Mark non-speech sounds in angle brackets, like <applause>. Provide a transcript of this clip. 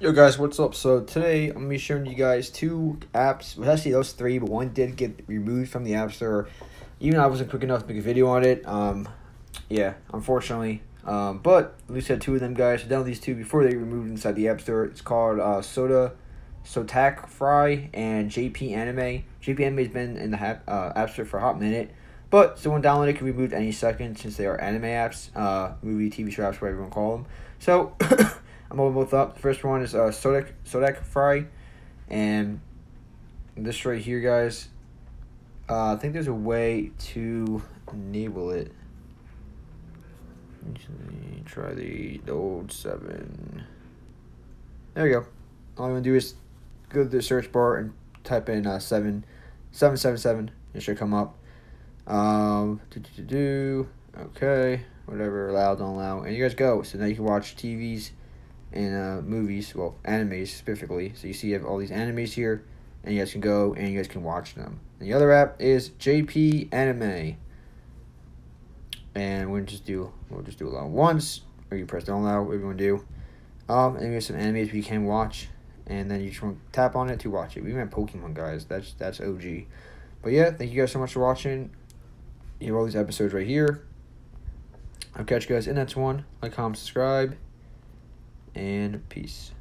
Yo guys, what's up? So today I'm gonna be showing you guys two apps. Well, actually those three, but one did get removed from the App Store. Even I wasn't quick enough to make a video on it. Um, yeah, unfortunately. Um, but at least had two of them guys. I downloaded these two before they removed inside the App Store. It's called uh, Soda, Sotak Fry, and JP Anime. JP Anime's been in the uh, App Store for a hot minute. But someone downloaded it can be removed any second since they are anime apps, uh, movie, TV show apps, whatever you want to call them. So <coughs> <coughs> I'm holding both up. The first one is uh, Sodak Sodak Fry, and this right here, guys. Uh, I think there's a way to enable it. Try the, old seven. There we go. All I'm gonna do is go to the search bar and type in uh, seven, seven seven seven. It should come up. Um, do, do, do, do. Okay, whatever, allow, don't allow, and you guys go. So now you can watch TVs and uh, movies, well, animes specifically. So you see you have all these animes here, and you guys can go and you guys can watch them. And the other app is JP Anime, and we'll just do we'll just do it allow once, or you press allow, whatever you want to do. Um, and we have some animes we can watch, and then you just want to tap on it to watch it. We have Pokemon guys, that's that's OG. But yeah, thank you guys so much for watching. You have all these episodes right here. I'll catch you guys in the next one. Like, comment, subscribe, and peace.